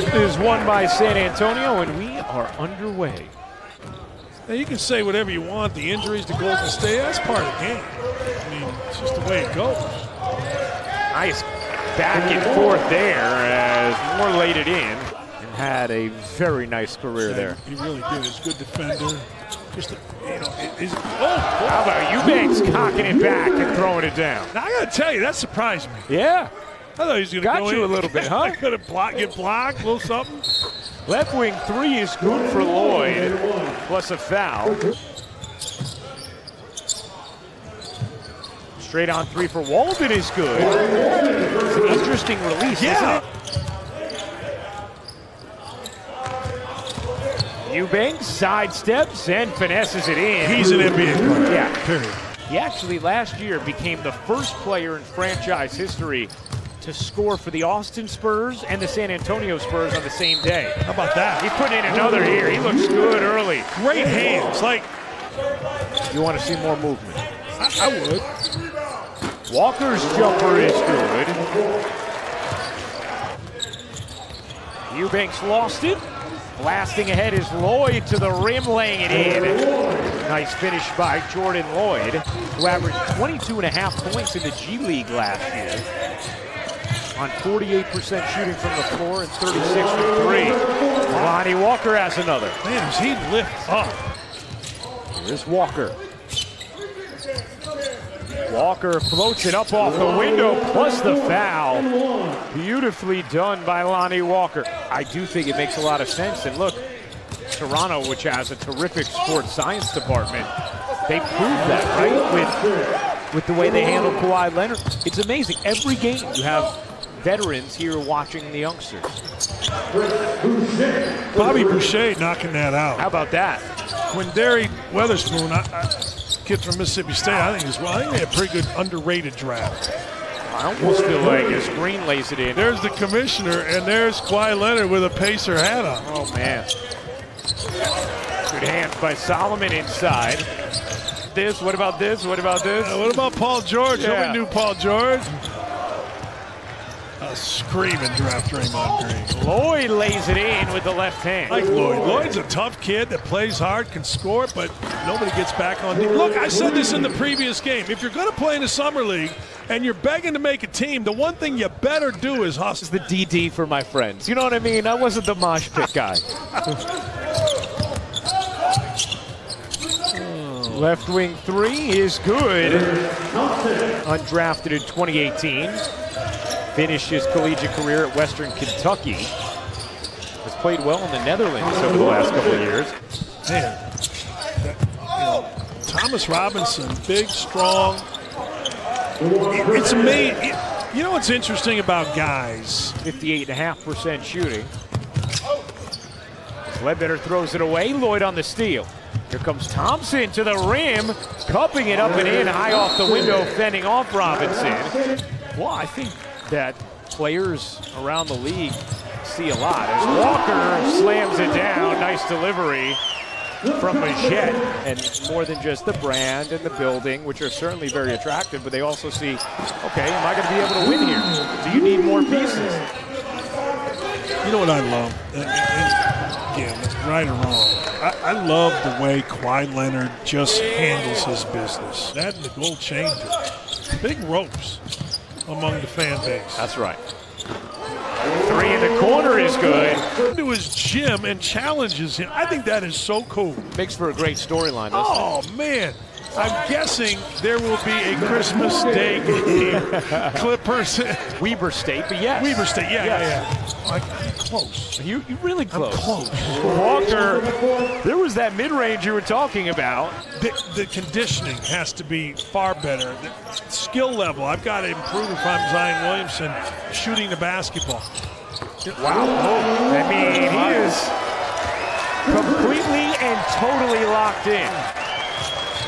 10th is won by San Antonio, and we are underway. Now you can say whatever you want, the injuries to Golden State, that's part of the game. I mean, it's just the way it goes. Nice back and forth there as Moore laid it in and had a very nice career there. He really did. He's a good defender. Just, a, you know, it- he's, oh, How about Eubanks cocking it back and throwing it down? now I got to tell you, that surprised me. Yeah, I thought he was going to Got go you in. a little bit, huh? Could have block, get blocked, a little something. left wing three is good for Lloyd, plus a foul. Straight on three for Walden is good. It's an interesting release, Yeah. isn't it? Eubanks sidesteps and finesses it in. He's an NBA player. yeah. Period. He actually last year became the first player in franchise history to score for the Austin Spurs and the San Antonio Spurs on the same day. How about that? He's putting in another here. He looks good early. Great hands. Like, You want to see more movement. I, I would. Walker's jumper is good. Eubanks lost it. Blasting ahead is Lloyd to the rim, laying it in. Nice finish by Jordan Lloyd, who averaged 22 and a half points in the G League last year. On 48% shooting from the floor and 36 from three. Lonnie Walker has another. Man, does he lift up? Here's Walker. Walker floats it up off the window, plus the foul. Beautifully done by Lonnie Walker. I do think it makes a lot of sense. And look, Toronto, which has a terrific sports science department, they proved that, right? With, with the way they handle Kawhi Leonard. It's amazing. Every game you have veterans here watching the youngsters. Bobby Boucher knocking that out. How about that? when Derry Weatherspoon, I, I, kid from Mississippi State, I think as well. I think they had a pretty good underrated draft. I almost feel like as Green lays it in. There's the commissioner, and there's Kawhi Leonard with a Pacer hat on. Oh, man. Good hands by Solomon inside. This, what about this? What about this? Uh, what about Paul George? Yeah. Nobody knew Paul George. A screaming draft Draymond Green. Lloyd lays it in with the left hand. Like Lloyd. Lloyd's a tough kid that plays hard, can score, but nobody gets back on. deep. Look, I said this in the previous game. If you're going to play in the summer league and you're begging to make a team, the one thing you better do is hustle. the DD for my friends. You know what I mean? I wasn't the mosh pit guy. Left wing three is good. Undrafted in 2018. Finished his collegiate career at Western Kentucky. Has played well in the Netherlands over the last couple of years. Man, that, you know, Thomas Robinson, big, strong. It's amazing. You know what's interesting about guys? 58.5% shooting. Ledbetter throws it away. Lloyd on the steal. Here comes Thompson to the rim, cupping it up and in, high off the window, fending off Robinson. Well, I think that players around the league see a lot. As Walker slams it down, nice delivery from Majette. And more than just the brand and the building, which are certainly very attractive, but they also see, okay, am I going to be able to win here? Do you need more pieces? You know what I love? Uh, uh, and- and Again, right or wrong, I, I love the way Kawhi Leonard just handles his business. That and the gold changer. Big ropes among the fan base. That's right. Three in the corner is good. to his gym and challenges him. I think that is so cool. Makes for a great storyline, Oh man, I'm guessing there will be a Christmas Day game. Clippers, it? Weber State, but yes. Weaver State. Yeah, Yes. yeah, yeah. Like, close. You, you really close. close. Walker, there was that mid-range you were talking about. The, the conditioning has to be far better. The skill level, I've got to improve if I'm Zion Williamson shooting the basketball. Wow. Oh, I mean, he is completely and totally locked in.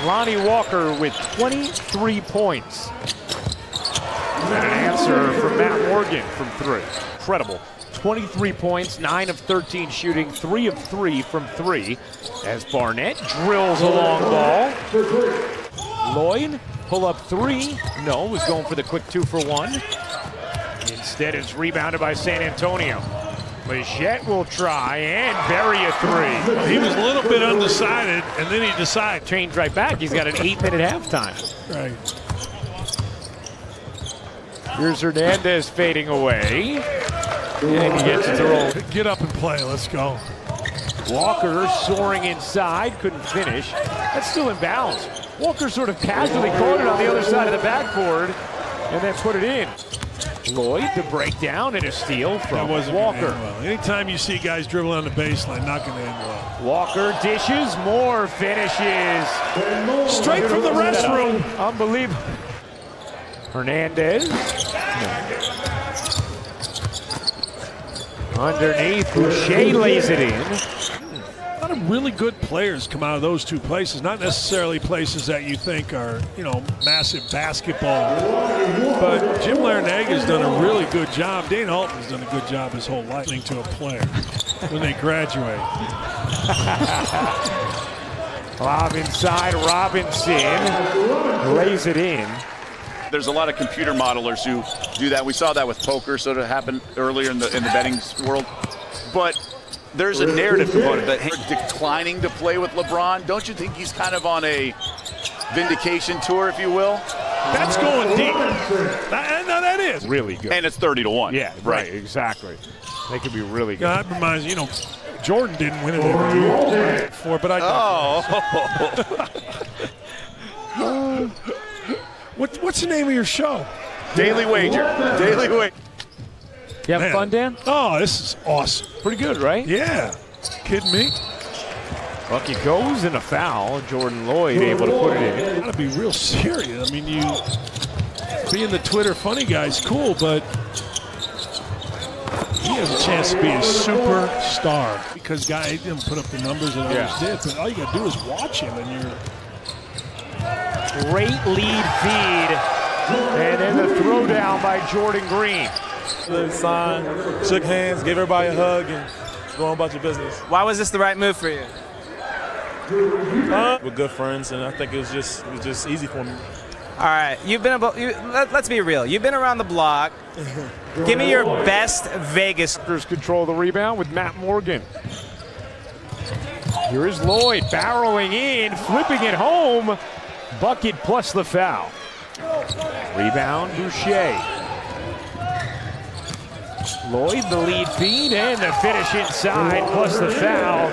Lonnie Walker with 23 points. An answer from Matt Morgan from three. Incredible. 23 points, 9 of 13 shooting, 3 of 3 from 3. As Barnett drills a long ball. Lloyd, pull up 3. No, was going for the quick 2 for 1. Instead, it's rebounded by San Antonio. Majette will try and bury a three. He was a little bit undecided, and then he decided. Change right back. He's got an eight-minute halftime. Right. Here's Hernandez fading away. And he gets it to roll. Get up and play. Let's go. Walker soaring inside, couldn't finish. That's still in bounds. Walker sort of casually caught it on the other side of the backboard and then put it in. Lloyd, the breakdown and a steal from Walker. well. Anytime you see guys dribble on the baseline, not going to end well. Walker dishes, more finishes. Straight from the restroom. Unbelievable. Hernandez. Underneath, Boucher lays it in. A lot of really good players come out of those two places. Not necessarily places that you think are, you know, massive basketball. But Jim Larranaga has done a really good job. Dane Alton's done a good job his whole life listening to a player when they graduate. Lob inside, Robinson lays it in. There's a lot of computer modelers who do that. We saw that with poker, so it happened earlier in the in the betting world. But there's a narrative component that hey, declining to play with LeBron. Don't you think he's kind of on a vindication tour, if you will? That's going deep. That, no, that is. Really good. And it's 30 to one. yeah, right, exactly. They could be really good. Yeah, that reminds you know, Jordan didn't win it every before, but I. Oh, What, what's the name of your show? daily wager, daily wager. You have Man. fun, Dan? Oh, this is awesome. Pretty good, right? Yeah. Kidding me? Bucky goes in a foul. Jordan Lloyd able to put it in. Gotta be real serious. I mean, you being the Twitter funny guy is cool, but he has a chance to be a superstar because guy he didn't put up the numbers that Yeah. others did. But all you gotta do is watch him, and you're Great lead feed. And then the throwdown by Jordan Green. Signed, shook hands, gave everybody a hug, and go on about your business. Why was this the right move for you? Uh, we're good friends, and I think it was just it was just easy for me. All right, you've been about. You, let, let's be real. You've been around the block. Give me your best Vegas. Raptors control the rebound with Matt Morgan. Here is Lloyd barreling in, flipping it home. Bucket plus the foul. Rebound, Boucher. Lloyd, the lead feed, and the finish inside, plus the foul.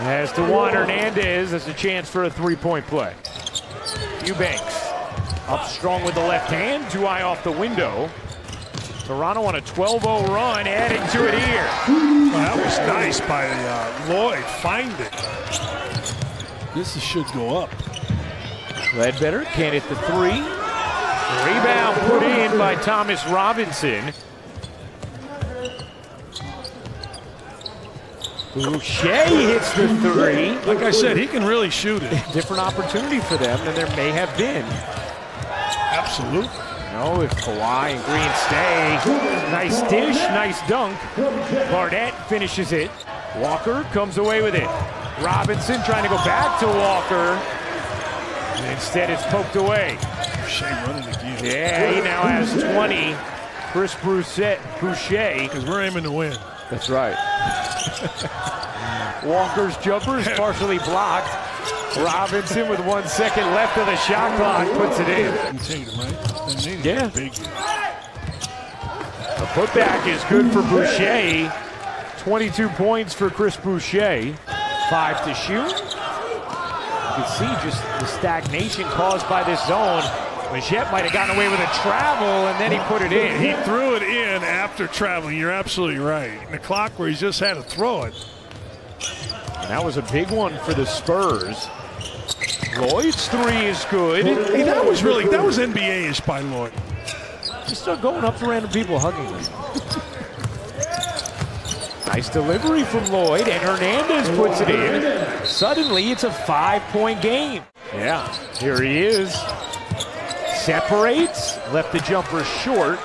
As to Juan Hernandez, that's a chance for a three-point play. Eubanks up strong with the left hand, two eye off the window. Toronto on a 12-0 run, adding to it here. Well, that was nice by uh, Lloyd. Find it. This should go up. Ledbetter can't hit the three. Rebound put in by Thomas Robinson. Boucher hits the three. Like I said, he can really shoot it. Different opportunity for them than there may have been. Absolutely. No, if Kawhi and Green stay. Nice dish, nice dunk. Barnett finishes it. Walker comes away with it. Robinson trying to go back to Walker. And instead it's poked away. Shea running again. Yeah, he now has 20. Chris Broussette, Boucher. Because we're aiming to win. That's right. Walker's jumper is partially blocked. Robinson with one second left of the shot clock puts it in. Tatum, right? Yeah. The putback is good for Boucher. 22 points for Chris Boucher. Five to shoot. You can see just the stagnation caused by this zone. Majette might have gotten away with a travel, and then he put it in. He threw it in after traveling. You're absolutely right. And the clock where he just had to throw it. And that was a big one for the Spurs. Lloyd's three is good. Hey, that was really that was NBA-ish by Lloyd. He's still going up to random people hugging them. nice delivery from Lloyd, and Hernandez puts it in. Suddenly, it's a five-point game. Yeah, here he is. Separates, left the jumper short.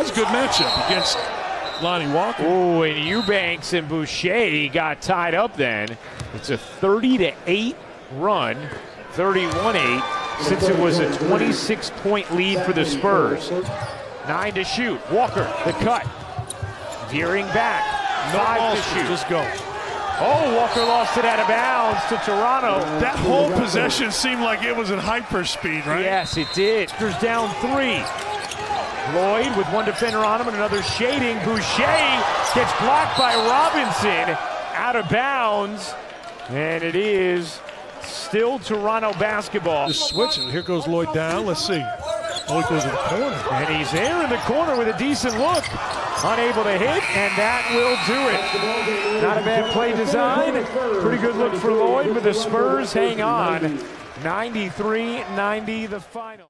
That's a good matchup against Lonnie Walker. Oh, and Eubanks and Boucher got tied up then. It's a 30 to 8 run, 31-8, since it was a 26-point lead for the Spurs. Nine to shoot. Walker, the cut. Veering back. Five to shoot. Just go. Oh, Walker lost it out of bounds to Toronto. That whole possession seemed like it was in hyperspeed, right? Yes, it did. There's down three. Lloyd with one defender on him and another shading. Boucher gets blocked by Robinson out of bounds. And it is still Toronto basketball. Just switching. Here goes Lloyd down. Let's see. Lloyd goes in the corner. And he's there in the corner with a decent look. Unable to hit, and that will do it. Not a bad play design. Pretty good look for Lloyd, but the Spurs hang on. 93 90 the final.